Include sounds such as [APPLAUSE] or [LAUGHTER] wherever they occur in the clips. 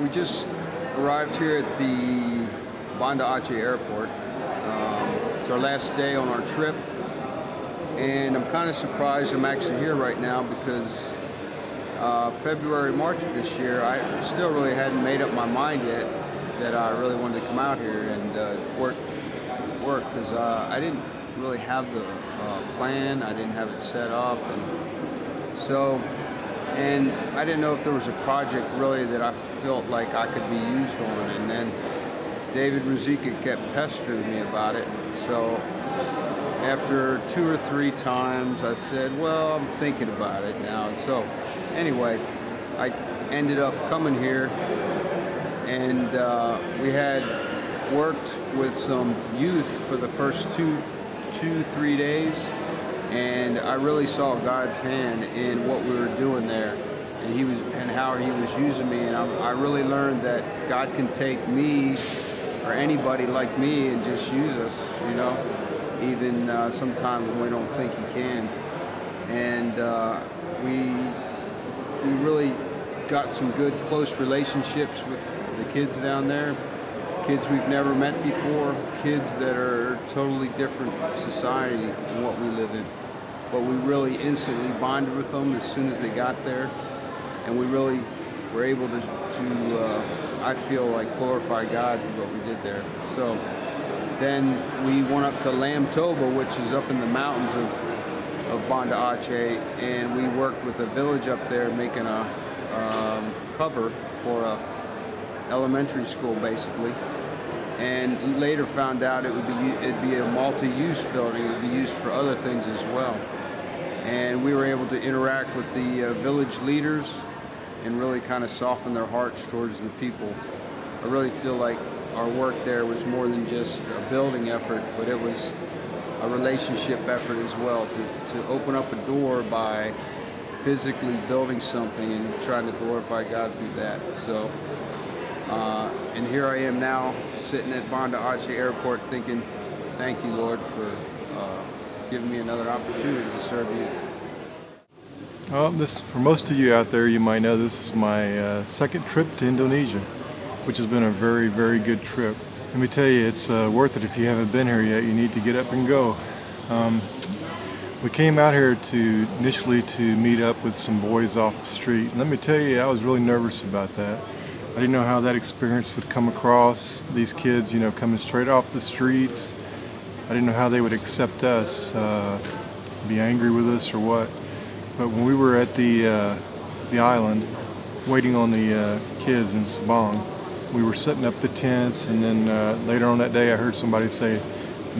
we just arrived here at the Banda Aceh airport. Um, it's our last day on our trip. And I'm kind of surprised I'm actually here right now because uh, February, March of this year, I still really hadn't made up my mind yet that I really wanted to come out here and uh, work work because uh, I didn't really have the uh, plan. I didn't have it set up, and so and I didn't know if there was a project really that I felt like I could be used on. And then David Ruzicka kept pestering me about it. So after two or three times, I said, well, I'm thinking about it now. And so anyway, I ended up coming here and uh, we had worked with some youth for the first two, two, three days and I really saw God's hand in what we were doing there, and He was and how He was using me, and I, I really learned that God can take me or anybody like me and just use us, you know, even uh, sometimes when we don't think He can, and uh, we we really got some good close relationships with the kids down there. Kids we've never met before, kids that are totally different society than what we live in but we really instantly bonded with them as soon as they got there, and we really were able to, to uh, I feel like, glorify God through what we did there. So then we went up to Lam Toba, which is up in the mountains of, of Banda Aceh, and we worked with a village up there making a um, cover for a elementary school, basically and later found out it would be it'd be a multi-use building. It would be used for other things as well and we were able to interact with the uh, village leaders and really kind of soften their hearts towards the people. I really feel like our work there was more than just a building effort, but it was a relationship effort as well to, to open up a door by physically building something and trying to glorify God through that. So, uh, and here I am now sitting at Banda Aceh Airport thinking, thank you, Lord, for uh, giving me another opportunity to serve you. Well, this, for most of you out there, you might know this is my uh, second trip to Indonesia, which has been a very, very good trip. Let me tell you, it's uh, worth it if you haven't been here yet. You need to get up and go. Um, we came out here to initially to meet up with some boys off the street. Let me tell you, I was really nervous about that. I didn't know how that experience would come across. These kids, you know, coming straight off the streets, I didn't know how they would accept us, uh, be angry with us or what. But when we were at the uh, the island, waiting on the uh, kids in Sabang, we were setting up the tents, and then uh, later on that day, I heard somebody say,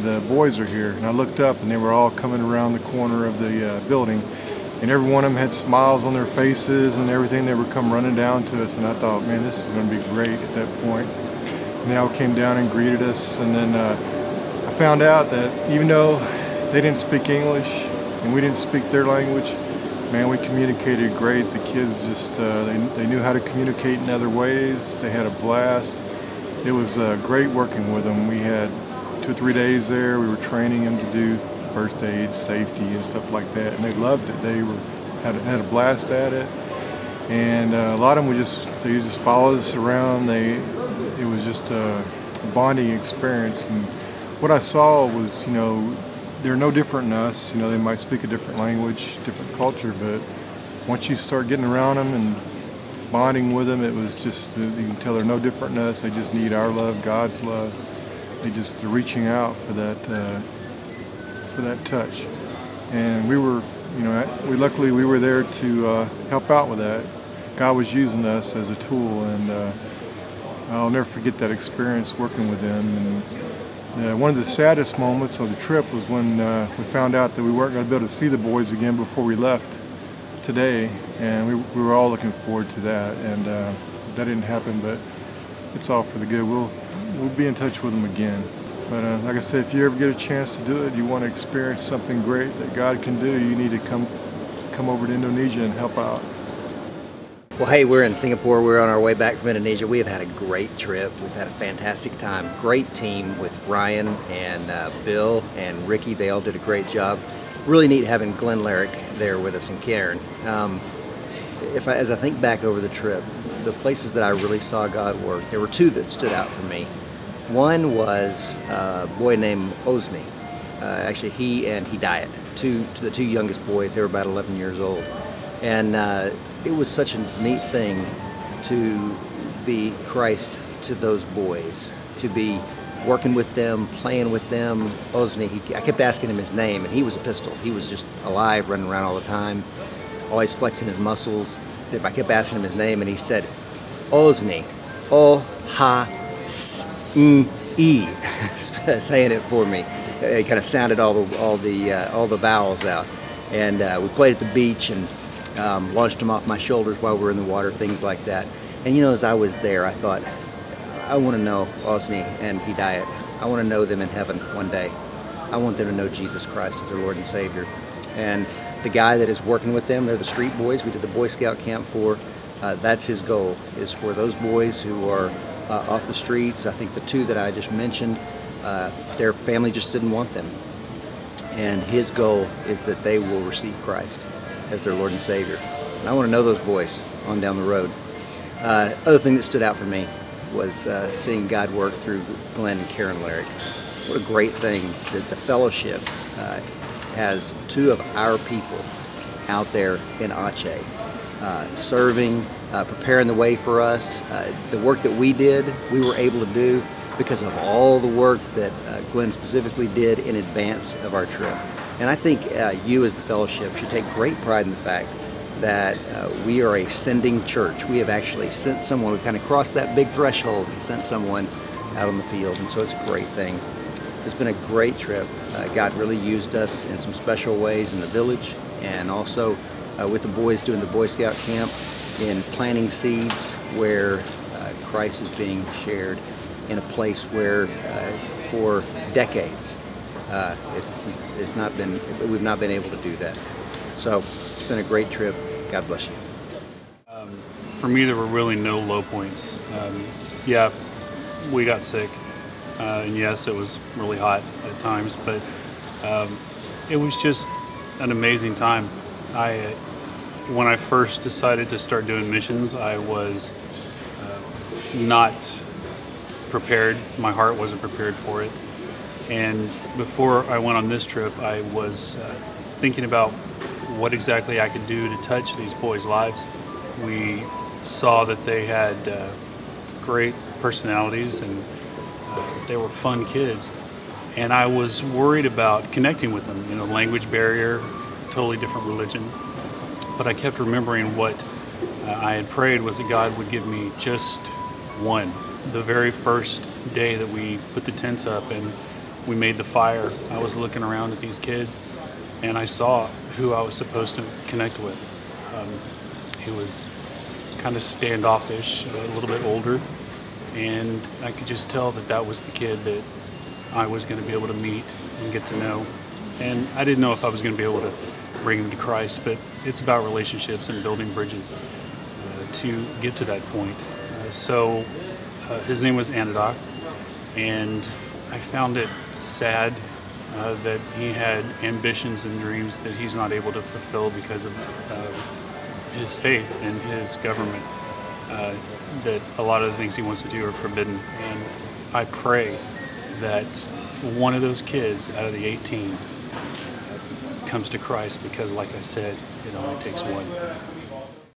"The boys are here," and I looked up, and they were all coming around the corner of the uh, building, and every one of them had smiles on their faces and everything. They were come running down to us, and I thought, "Man, this is going to be great." At that point. and they all came down and greeted us, and then uh, found out that even though they didn't speak English and we didn't speak their language, man, we communicated great. The kids just, uh, they, they knew how to communicate in other ways. They had a blast. It was uh, great working with them. We had two or three days there. We were training them to do first aid, safety, and stuff like that, and they loved it. They were had, had a blast at it, and uh, a lot of them would just they just followed us around. They it was just a bonding experience and what I saw was, you know, they're no different than us. You know, they might speak a different language, different culture, but once you start getting around them and bonding with them, it was just, uh, you can tell they're no different than us. They just need our love, God's love. They just are reaching out for that, uh, for that touch. And we were, you know, we luckily we were there to uh, help out with that. God was using us as a tool, and uh, I'll never forget that experience working with them. And, uh, one of the saddest moments of the trip was when uh, we found out that we weren't going to be able to see the boys again before we left today, and we, we were all looking forward to that. And uh, that didn't happen, but it's all for the good. We'll we'll be in touch with them again. But uh, like I said, if you ever get a chance to do it, you want to experience something great that God can do, you need to come come over to Indonesia and help out. Well, hey, we're in Singapore. We're on our way back from Indonesia. We have had a great trip. We've had a fantastic time. Great team with Ryan and uh, Bill and Ricky. They all did a great job. Really neat having Glenn Larrick there with us and Karen. Um, if I, as I think back over the trip, the places that I really saw God work, there were two that stood out for me. One was a boy named Osni. Uh, actually, he and he died. Two to the two youngest boys. They were about 11 years old, and uh, it was such a neat thing to be Christ to those boys, to be working with them, playing with them. Osni, he, I kept asking him his name, and he was a pistol. He was just alive, running around all the time, always flexing his muscles. I kept asking him his name, and he said, Osni, O Ha S M E, [LAUGHS] saying it for me. It kind of sounded all the all the uh, all the vowels out, and uh, we played at the beach and um, launched him off my shoulders while we were in the water, things like that. And you know, as I was there, I thought, I want to know Osni and Hidayat. I want to know them in heaven one day. I want them to know Jesus Christ as their Lord and Savior. And the guy that is working with them, they're the street boys. We did the Boy Scout camp for. Uh, that's his goal, is for those boys who are uh, off the streets. I think the two that I just mentioned, uh, their family just didn't want them. And his goal is that they will receive Christ as their Lord and Savior. And I want to know those boys on down the road. Uh, other thing that stood out for me was uh, seeing God work through Glenn and Karen Larrick. What a great thing that the fellowship uh, has two of our people out there in Aceh, uh, serving, uh, preparing the way for us. Uh, the work that we did, we were able to do because of all the work that uh, Glenn specifically did in advance of our trip. And I think uh, you as the fellowship should take great pride in the fact that uh, we are a sending church. We have actually sent someone, we've kind of crossed that big threshold and sent someone out on the field. And so it's a great thing. It's been a great trip. Uh, God really used us in some special ways in the village and also uh, with the boys doing the Boy Scout camp in planting seeds where uh, Christ is being shared in a place where uh, for decades uh, it's, it's not been, we've not been able to do that. So it's been a great trip. God bless you. Um, for me, there were really no low points. Um, yeah, we got sick, uh, and yes, it was really hot at times, but um, it was just an amazing time. I, when I first decided to start doing missions, I was uh, not prepared. My heart wasn't prepared for it. And before I went on this trip, I was uh, thinking about what exactly I could do to touch these boys' lives. We saw that they had uh, great personalities and uh, they were fun kids. And I was worried about connecting with them. You know, language barrier, totally different religion. But I kept remembering what uh, I had prayed was that God would give me just one. The very first day that we put the tents up and we made the fire, I was looking around at these kids and I saw who I was supposed to connect with. Um, he was kind of standoffish, a little bit older, and I could just tell that that was the kid that I was going to be able to meet and get to know. And I didn't know if I was going to be able to bring him to Christ, but it's about relationships and building bridges uh, to get to that point. Uh, so uh, his name was Anadok, and I found it sad uh, that he had ambitions and dreams that he's not able to fulfill because of uh, his faith in his government. Uh, that a lot of the things he wants to do are forbidden. And I pray that one of those kids out of the 18 comes to Christ because, like I said, it only takes one.